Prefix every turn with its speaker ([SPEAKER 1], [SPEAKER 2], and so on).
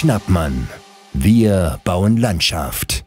[SPEAKER 1] Knappmann. Wir bauen Landschaft.